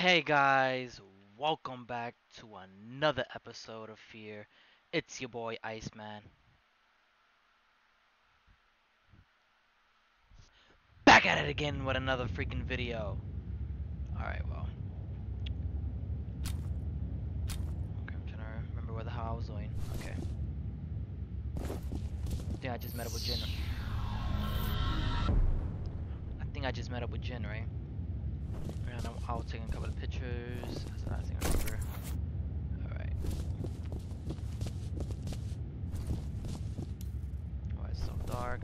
Hey guys, welcome back to another episode of Fear. It's your boy Iceman. Back at it again with another freaking video. Alright, well. Okay, I'm trying to remember where the hell I was going. Okay. I think I just met up with Jin. I think I just met up with Jin, right? And I'll, I'll take a couple of pictures. That's the last thing I remember. Alright. Why oh, it's so dark?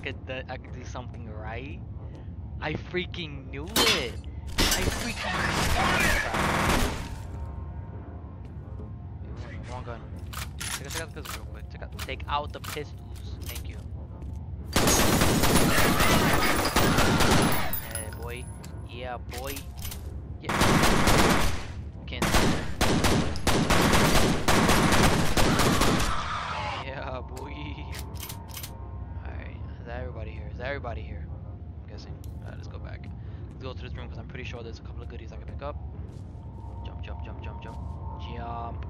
could I could do something right. I freaking knew it. I freaking knew it. Wrong gun. Out, the pistols real quick. Out, take out the pistols. Thank you. Yeah, boy. Yeah, boy. I'm pretty sure there's a couple of goodies I can pick up. Jump, jump, jump, jump, jump. Jump.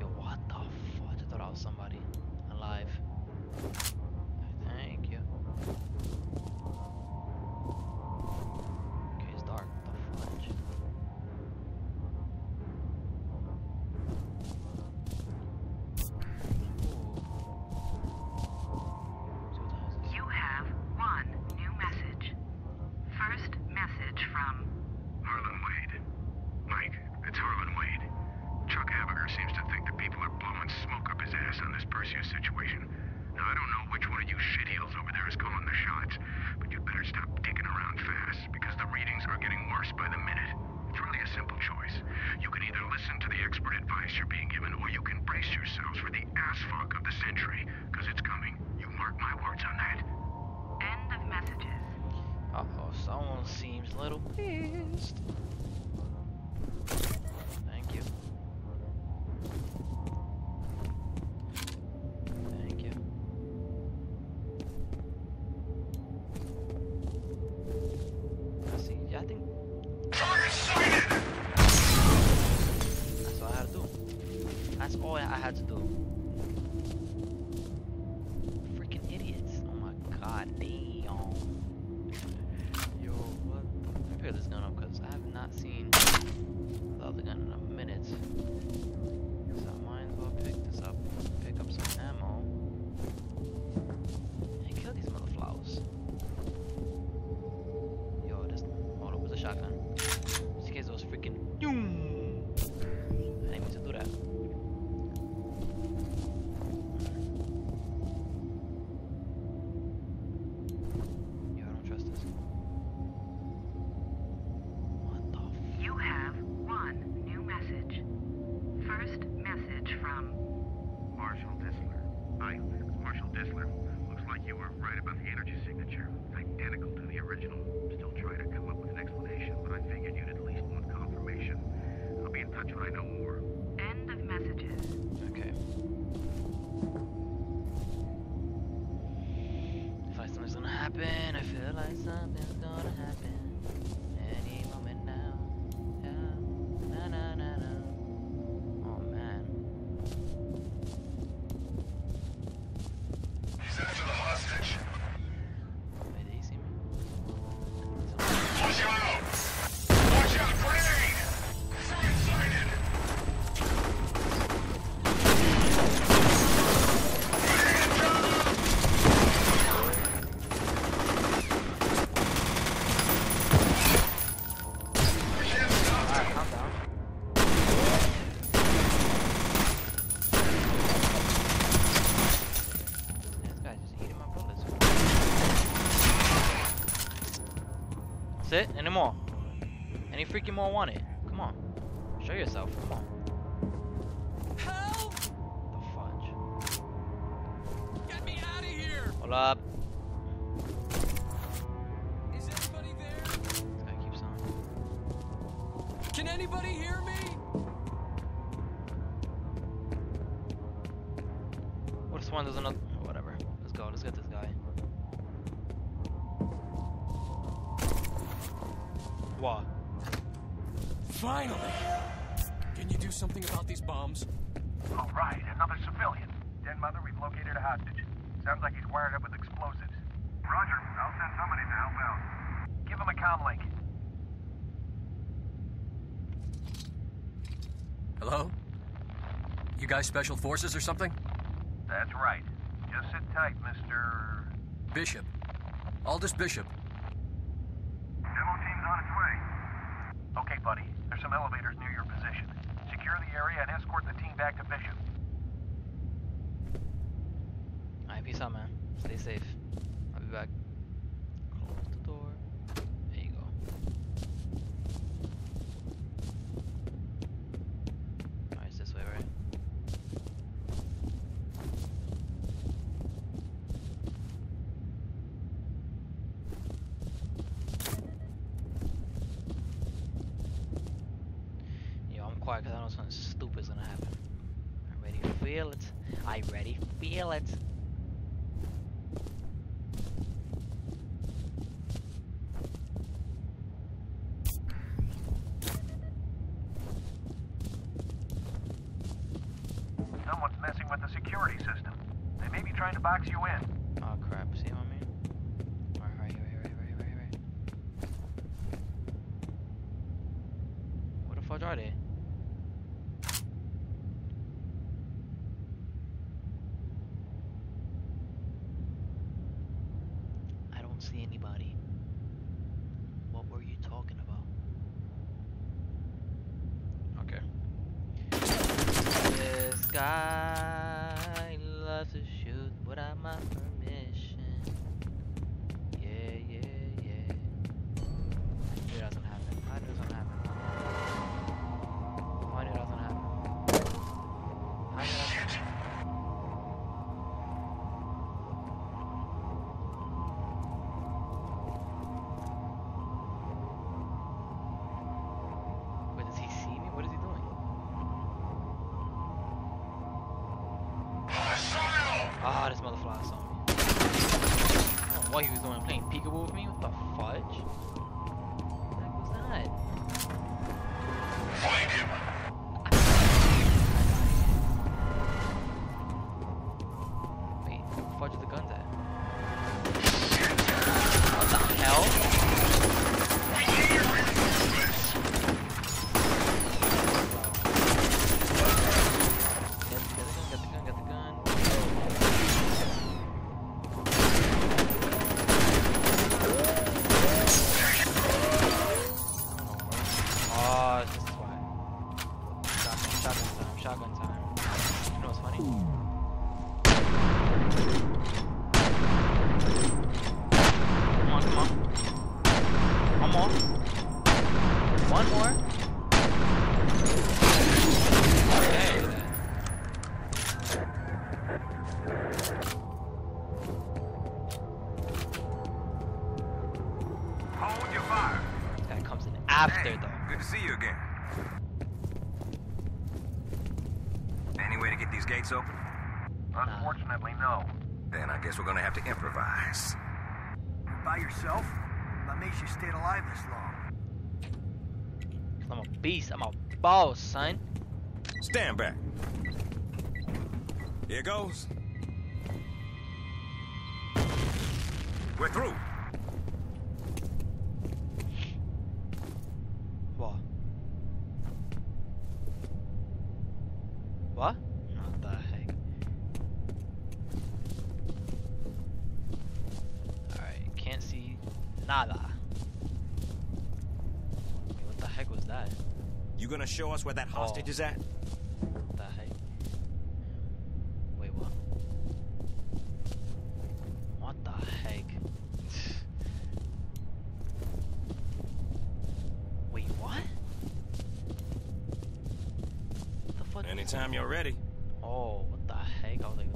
Yo, what the fuck? I thought I was somebody. Alive. fuck of the century, because it's coming. You mark my words on that. End of messages. Uh oh, someone seems a little pissed. realize something's gonna happen. Freaking more want it? Come on. Show yourself. Come on. Help! The fudge. Get me out of here! Hold up. Is anybody there? This guy keeps on. Can anybody hear me? What if someone doesn't know? Whatever. Let's go. Let's get this guy. What? Finally! Can you do something about these bombs? All right, another civilian. Den Mother, we've located a hostage. Sounds like he's wired up with explosives. Roger. I'll send somebody to help out. Give him a comm link. Hello? You guys special forces or something? That's right. Just sit tight, Mr. Bishop. Aldous Bishop. Demo team's on its way. Okay, buddy. There's some elevators near your position. Secure the area and escort the team back to Bishop. Alright, peace out, man. Stay safe. I'll be back. Close the door. There you go. Alright, it's this way, right? Yo, I'm quiet because I know something stupid's gonna happen. I ready to feel it. I ready feel it. Someone's messing with the security system. They may be trying to box you in. Playing peekaboo with me? What the fudge? Boss, son. Stand back. Here goes. We're through. to show us where that oh. hostage oh. is at? What the heck? Wait, what? What the heck? Wait, what? the fuck? Anytime you're ready. Oh, what the heck? I was like...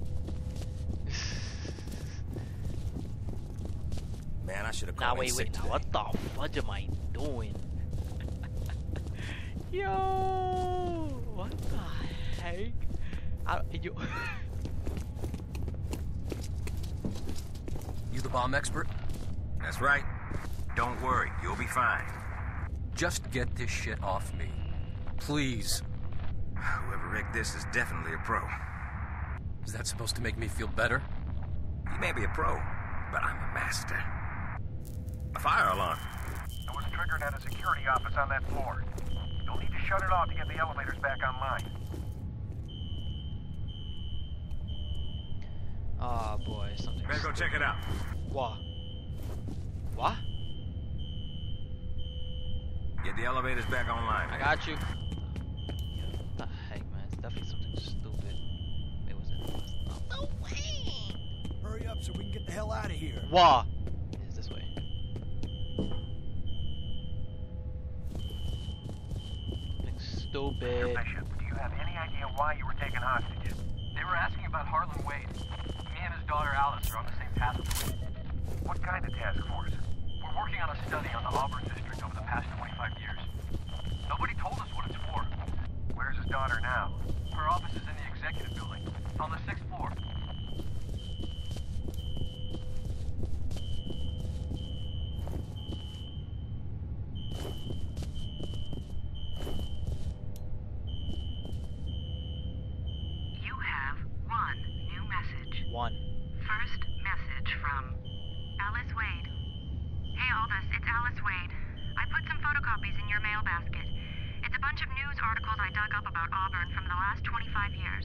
Man, I should have called nah, wait, wait, nah, what the fudge am I doing? Yo, what the heck? Ah, I, you, You the bomb expert? That's right. Don't worry, you'll be fine. Just get this shit off me. Please. Whoever rigged this is definitely a pro. Is that supposed to make me feel better? You may be a pro, but I'm a master. A fire alarm. It was triggered at a security office on that floor. You'll need to shut it off to get the elevators back online. oh boy, something. Better go check it out. What? What? Get the elevators back online. I got you. What the heck, man? It's definitely something stupid. Wait, was it? Oh, no way! Hurry up so we can get the hell out of here. What? It's this way. Something stupid. Bishop, do you have any idea why you were taken hostages? They were asking about Harlan Wade. Me and his daughter Alice are on the same task force. What kind of task force? We're working on a study on the Auburn district over the past 25 years. Nobody told us what it's for. Where's his daughter now? Her office is in the executive building, on the sixth floor. You have one new message. One. First message from Alice Wade. Hey Aldous, it's Alice Wade. I put some photocopies in your mail basket. It's a bunch of news articles I dug up about Auburn from the last 25 years.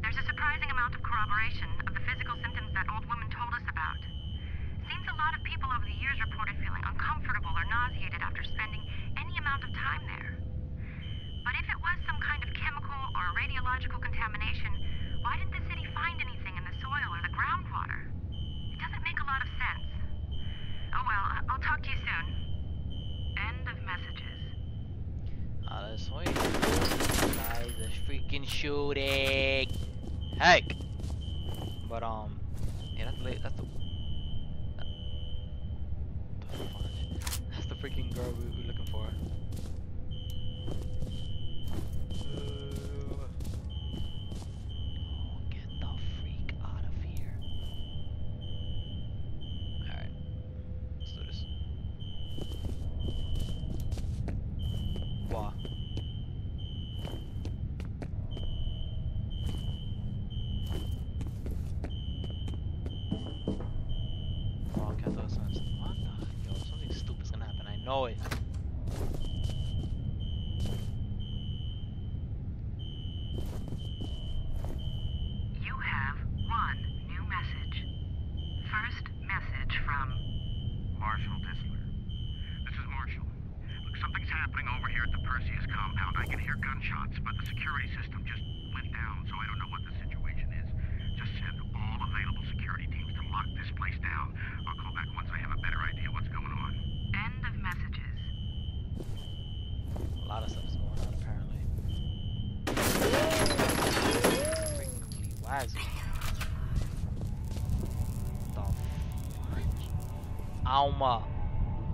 There's a surprising amount of corroboration of the physical symptoms that old woman told us about. Seems a lot of people over the years reported feeling uncomfortable or nauseated after spending any amount of time there. But if it was some kind of chemical or radiological contamination, why didn't the city find anything in the soil or the groundwater? It doesn't make a lot of sense. Oh well, I'll talk to you soon. End of messages. Ah, this way. Guys, freaking shooting. Heck. But um, yeah, that's. That's the. That, the fudge. Freaking girl we were looking for. Uh, oh, get the freak out of here. Alright. Let's do this. What? Oh, okay, I thought it was something. What the? Yo, something stupid's gonna happen. I know it. You have one new message. First message from Marshall Disler. This is Marshall. Look, something's happening over here at the Perseus compound. I can hear gunshots, but the security system just went down, so I don't know what the situation is. Just send all available security teams to lock this place down. I'll call back once I have a better idea what's going on. End of messages. A lot of stuff is going on apparently. Freaking complete wazzy. The fudge? Alma,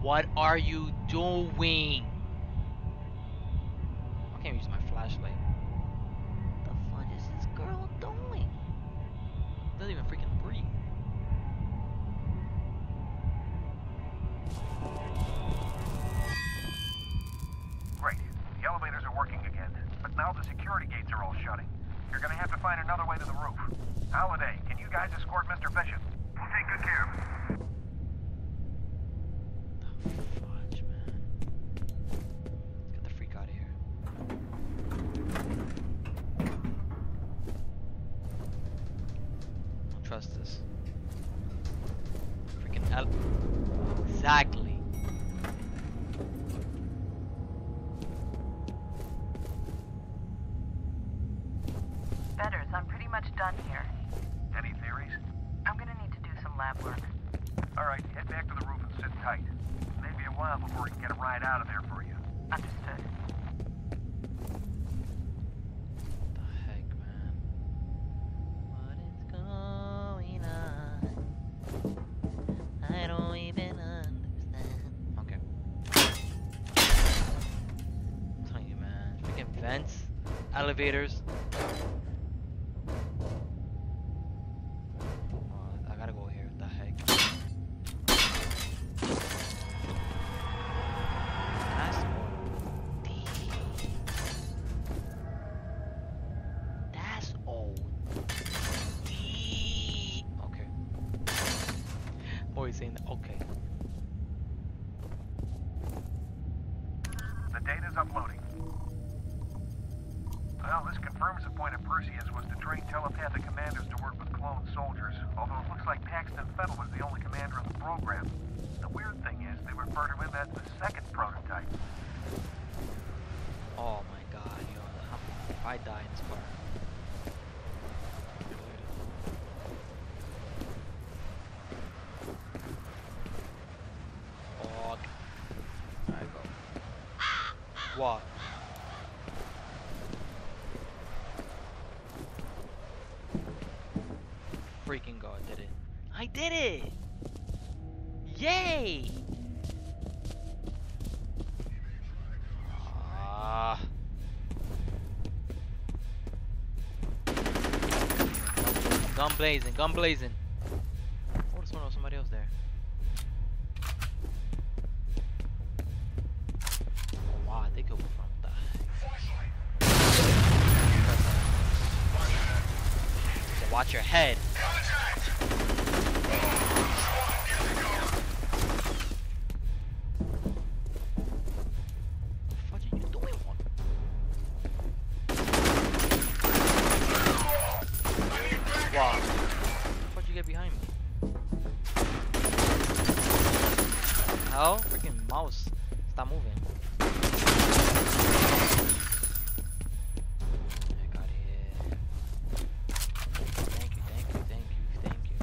what are you doing? I can't use my flashlight. What the fuck is this girl doing? Doesn't even freaking breathe. Great. The elevators are working again. But now the security gates are all shutting. You're gonna have to find another way to the roof. Holiday, can you guys escort Mr. Bishop? We'll take good care of him. Alright, head back to the roof and sit tight. It may be a while before we can get a ride out of there for you. Understood. elevators poison. Okay. freaking god did it. I did it! Yay! Ah. Gun blazing, gun blazing. hell? Freaking mouse. Stop moving. I got it. Thank you, thank you, thank you, thank you.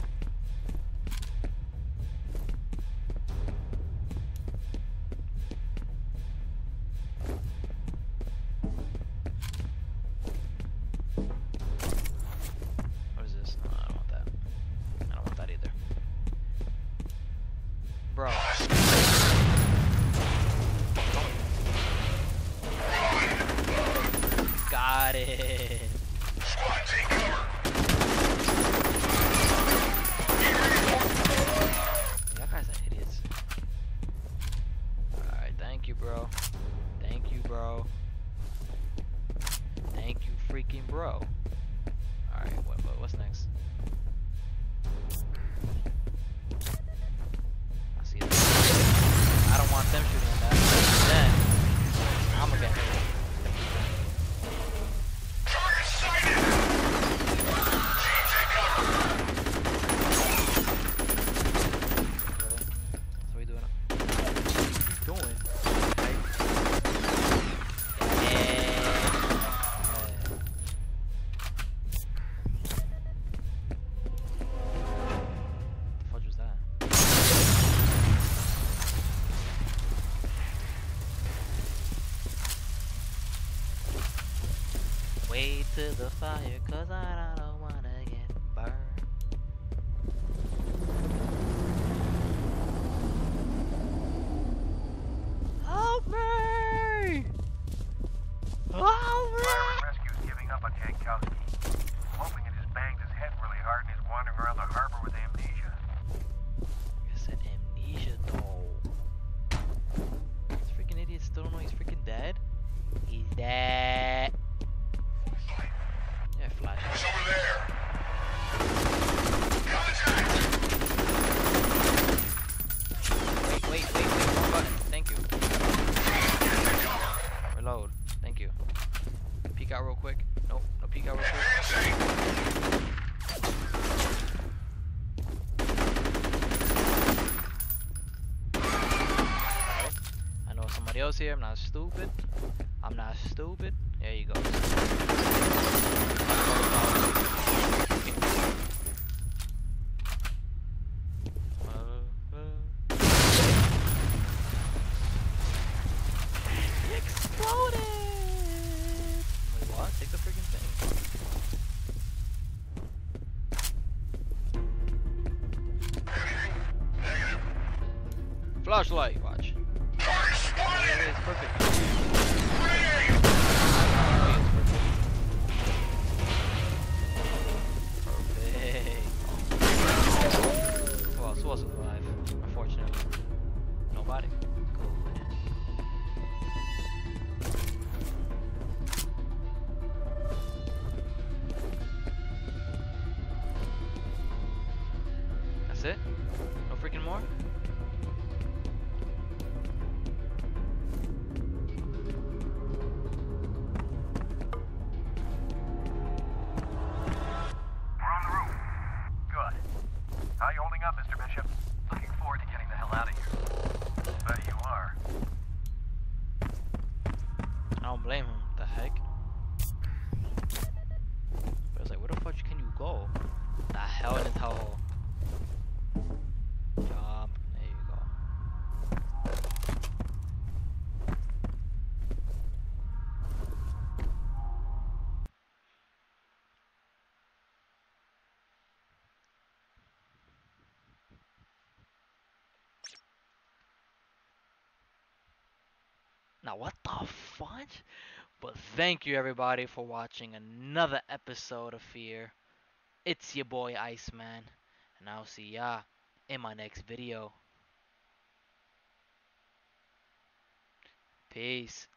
What is this? No, I don't want that. I don't want that either. Bro. अरे Jankowski. here. I'm not stupid. I'm not stupid. There you go. wasn't right. Now what the fudge? But thank you everybody for watching another episode of Fear. It's your boy Iceman, and I'll see ya in my next video. Peace.